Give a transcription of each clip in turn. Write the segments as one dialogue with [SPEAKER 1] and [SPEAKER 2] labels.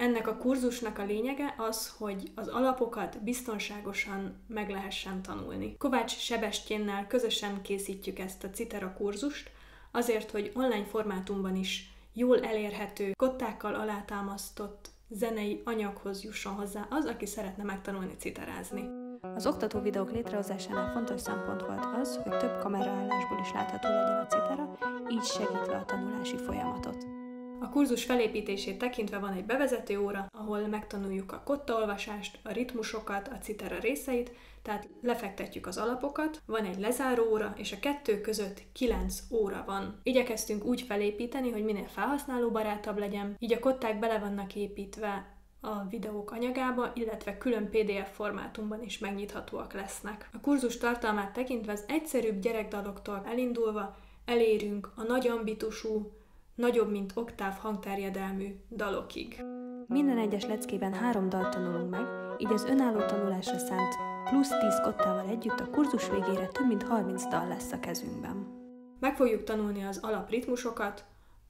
[SPEAKER 1] Ennek a kurzusnak a lényege az, hogy az alapokat biztonságosan meg lehessen tanulni. Kovács Sebestyénnel közösen készítjük ezt a Citera kurzust, azért, hogy online formátumban is jól elérhető, kottákkal alátámasztott zenei anyaghoz jusson hozzá az, aki szeretne megtanulni citerázni.
[SPEAKER 2] Az oktató videók létrehozásánál fontos szempont volt az, hogy több kameraállásból is látható legyen a citera, így segítve a tanulási folyamatot.
[SPEAKER 1] Kurzus felépítését tekintve van egy bevezető óra, ahol megtanuljuk a kottaolvasást, a ritmusokat, a citera részeit, tehát lefektetjük az alapokat, van egy lezáró óra, és a kettő között 9 óra van. Igyekeztünk úgy felépíteni, hogy minél felhasználóbarátabb legyen, így a kották bele vannak építve a videók anyagába, illetve külön PDF formátumban is megnyithatóak lesznek. A kurzus tartalmát tekintve az egyszerűbb gyerekdaloktól elindulva elérünk a nagy ambitusú, nagyobb, mint oktáv hangterjedelmű dalokig.
[SPEAKER 2] Minden egyes leckében három dalt tanulunk meg, így az önálló tanulásra szánt plusz 10 kottával együtt a kurzus végére több mint 30 dal lesz a kezünkben.
[SPEAKER 1] Meg fogjuk tanulni az alapritmusokat,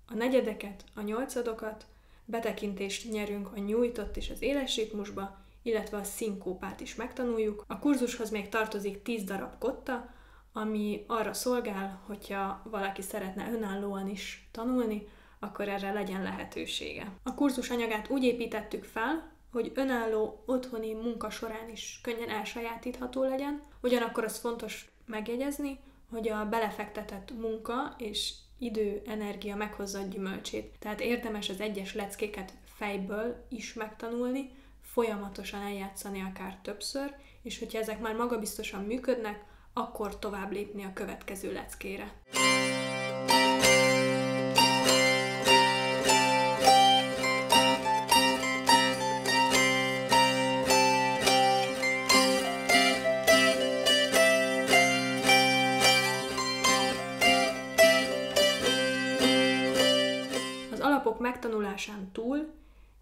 [SPEAKER 1] a negyedeket, a nyolcadokat, betekintést nyerünk a nyújtott és az éles ritmusba, illetve a szinkópát is megtanuljuk. A kurzushoz még tartozik 10 darab kotta, ami arra szolgál, hogyha valaki szeretne önállóan is tanulni, akkor erre legyen lehetősége. A kurzus anyagát úgy építettük fel, hogy önálló otthoni munka során is könnyen elsajátítható legyen, ugyanakkor az fontos megjegyezni, hogy a belefektetett munka és idő, energia meghozza a gyümölcsét. Tehát érdemes az egyes leckéket fejből is megtanulni, folyamatosan eljátszani akár többször, és hogyha ezek már magabiztosan működnek, akkor tovább lépni a következő leckére. Az alapok megtanulásán túl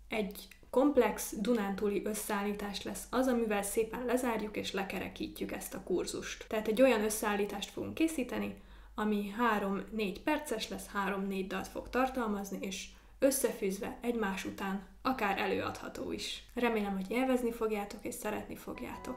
[SPEAKER 1] egy komplex Dunántúli összeállítás lesz az, amivel szépen lezárjuk és lekerekítjük ezt a kurzust. Tehát egy olyan összeállítást fogunk készíteni, ami 3-4 perces lesz, 3-4 dalt fog tartalmazni, és összefűzve egymás után akár előadható is. Remélem, hogy élvezni fogjátok és szeretni fogjátok.